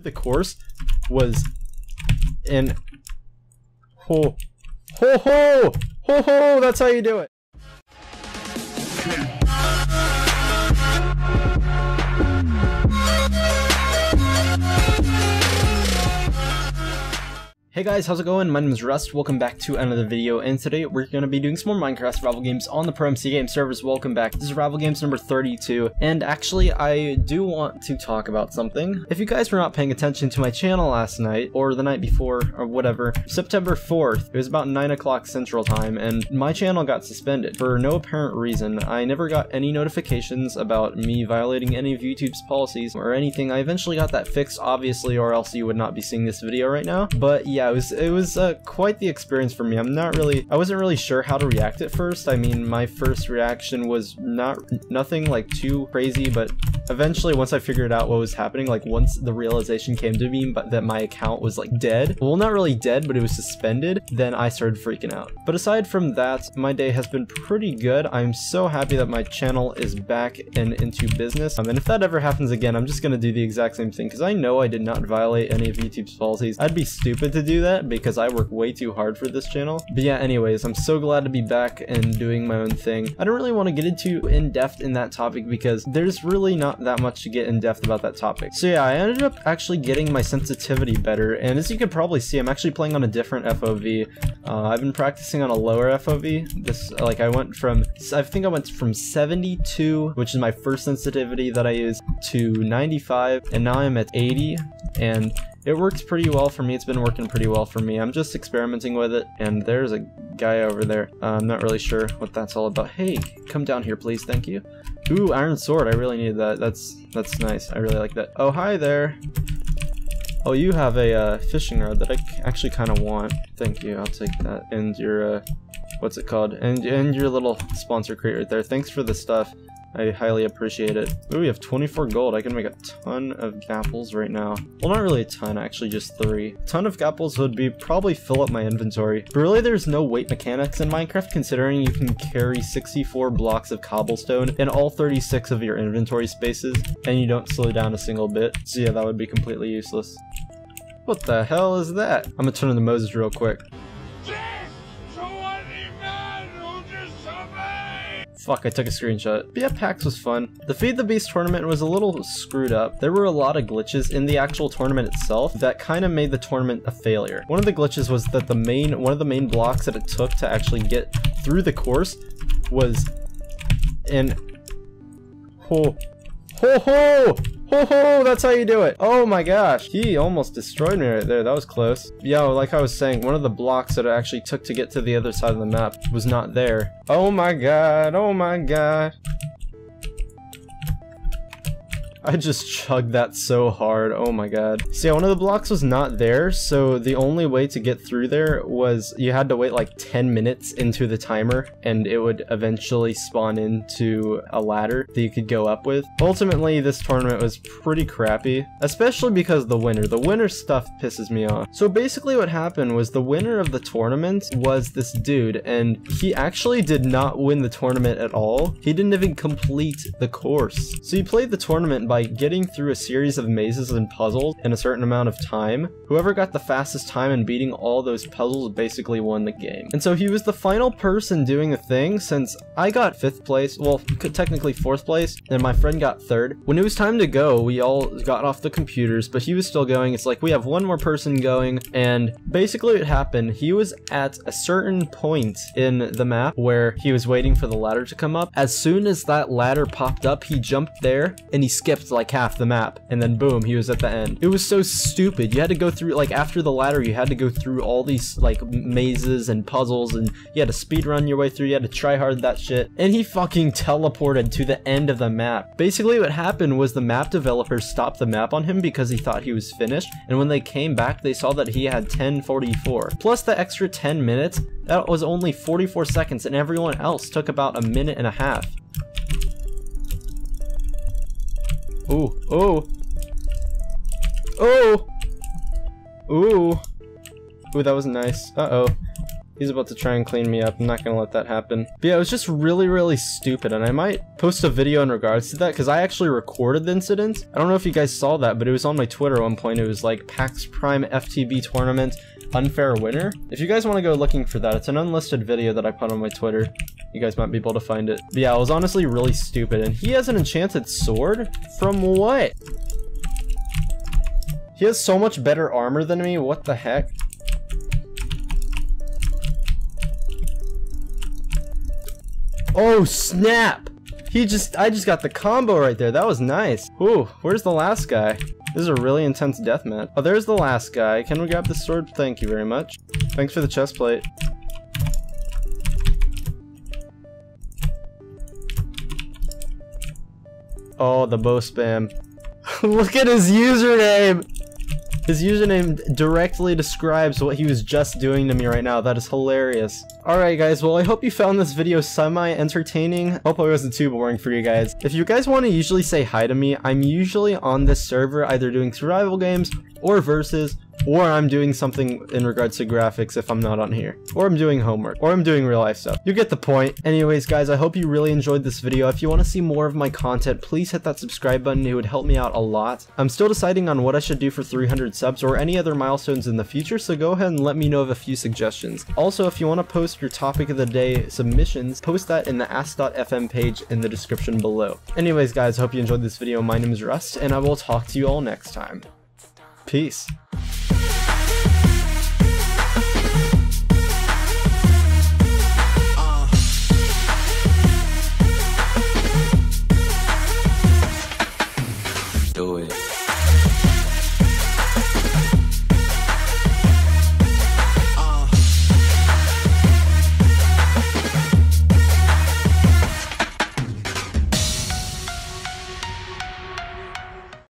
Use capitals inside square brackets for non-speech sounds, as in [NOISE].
the course was in ho ho ho ho ho that's how you do it Hey guys, how's it going? My name is Rust, welcome back to another video, and today we're going to be doing some more Minecraft survival games on the ProMC Game servers. Welcome back. This is Survival Games number 32, and actually I do want to talk about something. If you guys were not paying attention to my channel last night, or the night before, or whatever, September 4th, it was about 9 o'clock Central Time, and my channel got suspended for no apparent reason. I never got any notifications about me violating any of YouTube's policies or anything. I eventually got that fixed, obviously, or else you would not be seeing this video right now, but yeah, it was it was uh, quite the experience for me. I'm not really I wasn't really sure how to react at first. I mean, my first reaction was not nothing like too crazy, but eventually once I figured out what was happening, like once the realization came to me but that my account was like dead, well not really dead, but it was suspended, then I started freaking out. But aside from that, my day has been pretty good. I'm so happy that my channel is back and into business. Um, and if that ever happens again, I'm just gonna do the exact same thing because I know I did not violate any of YouTube's policies. I'd be stupid to do that because I work way too hard for this channel. But yeah, anyways, I'm so glad to be back and doing my own thing. I don't really want to get into in-depth in that topic because there's really not that much to get in-depth about that topic. So yeah, I ended up actually getting my sensitivity better, and as you can probably see, I'm actually playing on a different FOV. Uh, I've been practicing on a lower FOV. This, like, I went from, I think I went from 72, which is my first sensitivity that I used, to 95, and now I'm at 80, and it works pretty well for me. It's been working pretty well for me. I'm just experimenting with it, and there's a guy over there. Uh, I'm not really sure what that's all about. Hey, come down here, please. Thank you. Ooh, iron sword. I really need that. That's that's nice. I really like that. Oh, hi there. Oh, you have a uh, fishing rod that I actually kind of want. Thank you. I'll take that. And your, uh, what's it called? And and your little sponsor crate right there. Thanks for the stuff. I highly appreciate it. Ooh, we have 24 gold. I can make a ton of apples right now. Well, not really a ton, actually just three. A ton of apples would be probably fill up my inventory. But really, there's no weight mechanics in Minecraft considering you can carry 64 blocks of cobblestone in all 36 of your inventory spaces, and you don't slow down a single bit. So yeah, that would be completely useless. What the hell is that? I'm gonna turn into Moses real quick. Fuck, I took a screenshot. But yeah, PAX was fun. The Feed the Beast tournament was a little screwed up. There were a lot of glitches in the actual tournament itself that kind of made the tournament a failure. One of the glitches was that the main, one of the main blocks that it took to actually get through the course was in... Ho, ho, ho! Ho ho, that's how you do it. Oh my gosh, he almost destroyed me right there. That was close. Yo, like I was saying, one of the blocks that it actually took to get to the other side of the map was not there. Oh my god, oh my god. I just chugged that so hard, oh my god. See, one of the blocks was not there, so the only way to get through there was you had to wait like 10 minutes into the timer, and it would eventually spawn into a ladder that you could go up with. Ultimately, this tournament was pretty crappy, especially because the winner. The winner stuff pisses me off. So basically what happened was the winner of the tournament was this dude, and he actually did not win the tournament at all. He didn't even complete the course. So he played the tournament by by getting through a series of mazes and puzzles in a certain amount of time. Whoever got the fastest time in beating all those puzzles basically won the game. And so he was the final person doing the thing since I got fifth place, well, technically fourth place, and my friend got third. When it was time to go, we all got off the computers, but he was still going. It's like we have one more person going, and basically what happened, he was at a certain point in the map where he was waiting for the ladder to come up. As soon as that ladder popped up, he jumped there and he skipped like half the map and then boom he was at the end. It was so stupid. You had to go through like after the ladder you had to go through all these like mazes and puzzles and you had to speed run your way through you had to try hard that shit. And he fucking teleported to the end of the map. Basically what happened was the map developers stopped the map on him because he thought he was finished and when they came back they saw that he had 1044 plus the extra 10 minutes that was only 44 seconds and everyone else took about a minute and a half Oh, oh. Oh! Ooh. Ooh, that was nice. Uh-oh. He's about to try and clean me up. I'm not gonna let that happen. But yeah, it was just really, really stupid, and I might post a video in regards to that, because I actually recorded the incident. I don't know if you guys saw that, but it was on my Twitter at one point. It was like PAX Prime FTB tournament unfair winner. If you guys want to go looking for that, it's an unlisted video that I put on my Twitter. You guys might be able to find it. But yeah, it was honestly really stupid. And he has an enchanted sword? From what? He has so much better armor than me, what the heck? Oh, snap! He just, I just got the combo right there. That was nice. Ooh, where's the last guy? This is a really intense deathmatch. Oh, there's the last guy. Can we grab the sword? Thank you very much. Thanks for the chest plate. Oh, the bow spam. [LAUGHS] Look at his username! His username directly describes what he was just doing to me right now. That is hilarious. Alright guys, well I hope you found this video semi-entertaining. Hope it wasn't too boring for you guys. If you guys want to usually say hi to me, I'm usually on this server either doing survival games or versus or I'm doing something in regards to graphics if I'm not on here, or I'm doing homework, or I'm doing real life stuff. You get the point. Anyways, guys, I hope you really enjoyed this video. If you want to see more of my content, please hit that subscribe button. It would help me out a lot. I'm still deciding on what I should do for 300 subs or any other milestones in the future, so go ahead and let me know of a few suggestions. Also, if you want to post your topic of the day submissions, post that in the ask.fm page in the description below. Anyways, guys, hope you enjoyed this video. My name is Rust, and I will talk to you all next time. Peace.